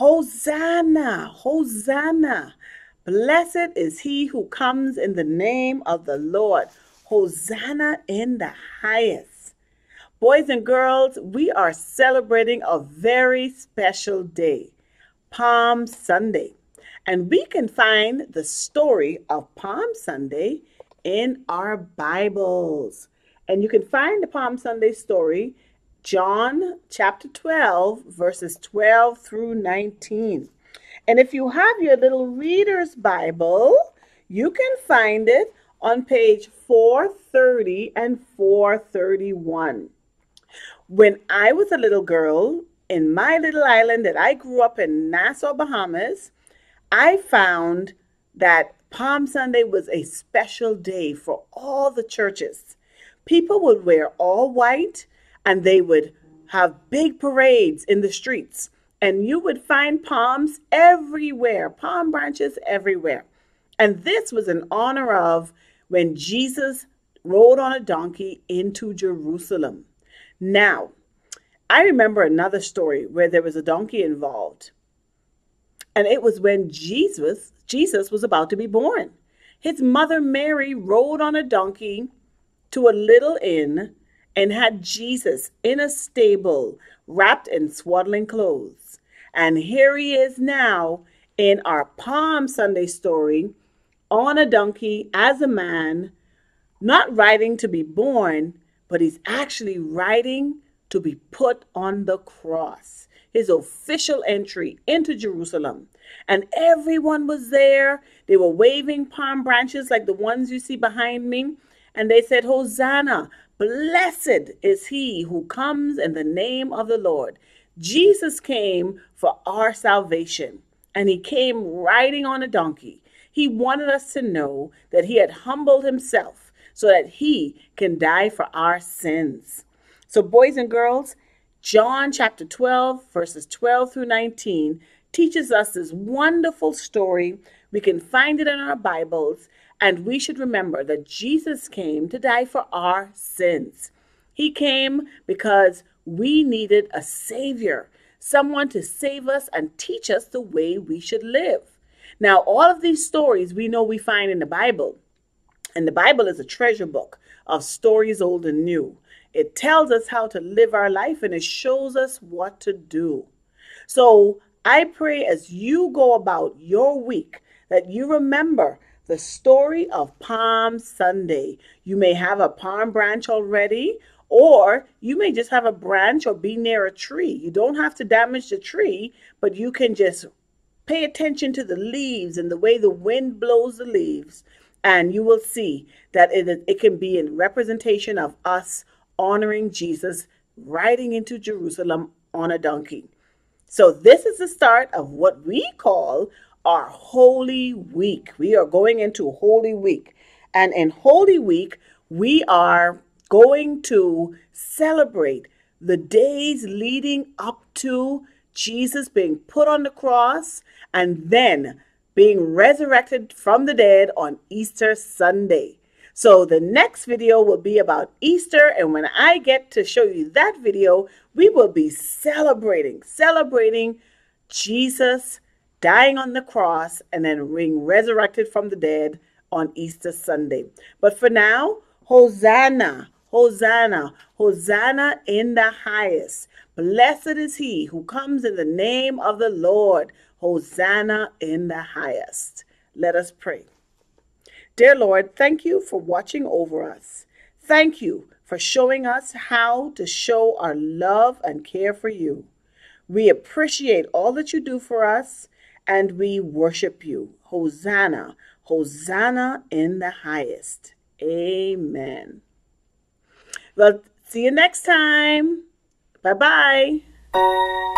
Hosanna, Hosanna. Blessed is he who comes in the name of the Lord. Hosanna in the highest. Boys and girls, we are celebrating a very special day, Palm Sunday. And we can find the story of Palm Sunday in our Bibles. And you can find the Palm Sunday story John chapter 12, verses 12 through 19. And if you have your little reader's Bible, you can find it on page 430 and 431. When I was a little girl in my little island that I grew up in Nassau, Bahamas, I found that Palm Sunday was a special day for all the churches. People would wear all white and they would have big parades in the streets and you would find palms everywhere, palm branches everywhere. And this was in honor of when Jesus rode on a donkey into Jerusalem. Now, I remember another story where there was a donkey involved. And it was when Jesus Jesus was about to be born. His mother Mary rode on a donkey to a little inn and had Jesus in a stable, wrapped in swaddling clothes. And here he is now in our Palm Sunday story on a donkey as a man, not riding to be born, but he's actually riding to be put on the cross. His official entry into Jerusalem. And everyone was there. They were waving palm branches like the ones you see behind me. And they said, Hosanna, Blessed is he who comes in the name of the Lord. Jesus came for our salvation, and he came riding on a donkey. He wanted us to know that he had humbled himself so that he can die for our sins. So, boys and girls, John chapter 12, verses 12 through 19, teaches us this wonderful story. We can find it in our Bibles, and we should remember that Jesus came to die for our sins. He came because we needed a Savior, someone to save us and teach us the way we should live. Now, all of these stories we know we find in the Bible, and the Bible is a treasure book of stories old and new. It tells us how to live our life and it shows us what to do. So I pray as you go about your week that you remember the story of Palm Sunday. You may have a palm branch already, or you may just have a branch or be near a tree. You don't have to damage the tree, but you can just pay attention to the leaves and the way the wind blows the leaves, and you will see that it, it can be in representation of us honoring Jesus riding into Jerusalem on a donkey. So, this is the start of what we call our Holy Week. We are going into Holy Week. And in Holy Week, we are going to celebrate the days leading up to Jesus being put on the cross and then being resurrected from the dead on Easter Sunday. So the next video will be about Easter and when I get to show you that video, we will be celebrating, celebrating Jesus dying on the cross, and then being resurrected from the dead on Easter Sunday. But for now, Hosanna, Hosanna, Hosanna in the highest. Blessed is he who comes in the name of the Lord. Hosanna in the highest. Let us pray. Dear Lord, thank you for watching over us. Thank you for showing us how to show our love and care for you. We appreciate all that you do for us and we worship you. Hosanna, Hosanna in the highest. Amen. Well, see you next time. Bye bye.